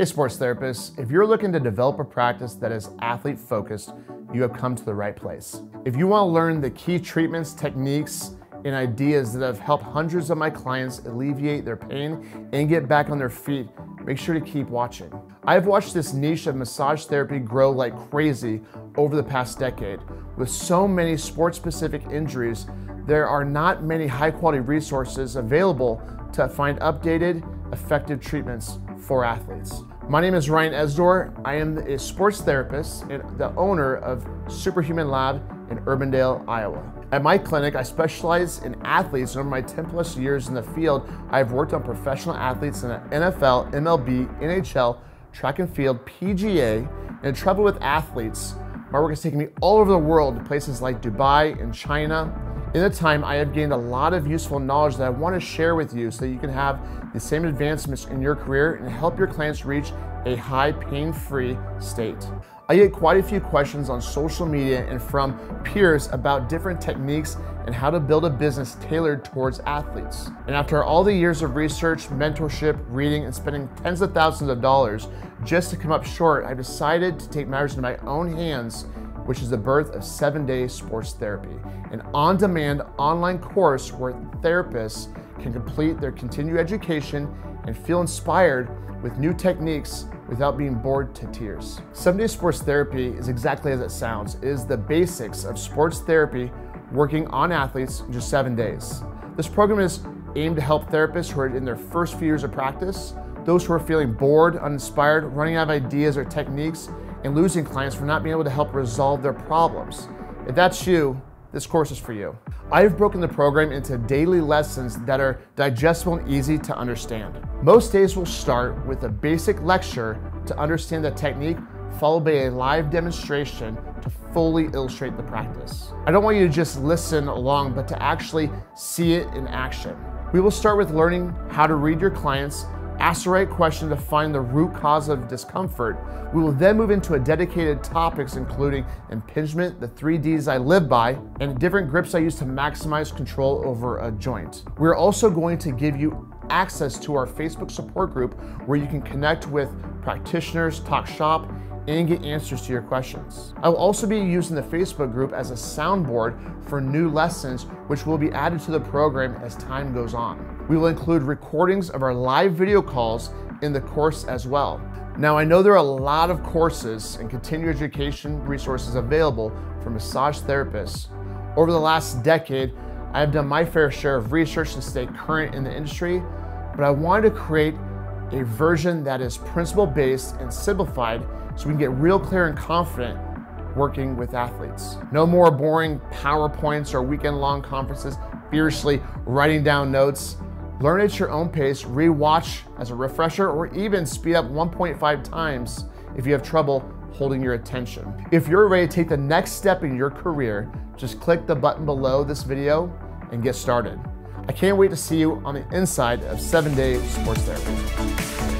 Hey, sports therapists, if you're looking to develop a practice that is athlete focused, you have come to the right place. If you want to learn the key treatments, techniques, and ideas that have helped hundreds of my clients alleviate their pain and get back on their feet, make sure to keep watching. I've watched this niche of massage therapy grow like crazy over the past decade. With so many sports specific injuries, there are not many high quality resources available to find updated, effective treatments for athletes. My name is Ryan Esdohr. I am a sports therapist and the owner of Superhuman Lab in Urbandale, Iowa. At my clinic, I specialize in athletes. Over my 10 plus years in the field, I've worked on professional athletes in the NFL, MLB, NHL, track and field, PGA, and trouble with athletes. My work has taken me all over the world to places like Dubai and China, in the time, I have gained a lot of useful knowledge that I want to share with you so that you can have the same advancements in your career and help your clients reach a high pain free state. I get quite a few questions on social media and from peers about different techniques and how to build a business tailored towards athletes. And after all the years of research, mentorship, reading, and spending tens of thousands of dollars just to come up short, I decided to take matters into my own hands which is the birth of Seven Day Sports Therapy, an on demand online course where therapists can complete their continued education and feel inspired with new techniques without being bored to tears. Seven Day Sports Therapy is exactly as it sounds, it is the basics of sports therapy working on athletes in just seven days. This program is aimed to help therapists who are in their first few years of practice, those who are feeling bored, uninspired, running out of ideas or techniques, and losing clients for not being able to help resolve their problems. If that's you, this course is for you. I've broken the program into daily lessons that are digestible and easy to understand. Most days will start with a basic lecture to understand the technique, followed by a live demonstration to fully illustrate the practice. I don't want you to just listen along, but to actually see it in action. We will start with learning how to read your clients Ask the right question to find the root cause of discomfort. We will then move into a dedicated topics including impingement, the three Ds I live by, and different grips I use to maximize control over a joint. We're also going to give you access to our Facebook support group where you can connect with practitioners, talk shop, and get answers to your questions. I will also be using the Facebook group as a soundboard for new lessons, which will be added to the program as time goes on. We will include recordings of our live video calls in the course as well. Now, I know there are a lot of courses and continuing education resources available for massage therapists. Over the last decade, I have done my fair share of research to stay current in the industry, but I wanted to create a version that is principle based and simplified so we can get real clear and confident working with athletes. No more boring PowerPoints or weekend long conferences, fiercely writing down notes. Learn at your own pace, rewatch as a refresher, or even speed up 1.5 times if you have trouble holding your attention. If you're ready to take the next step in your career, just click the button below this video and get started. I can't wait to see you on the inside of 7 Day Sports Therapy.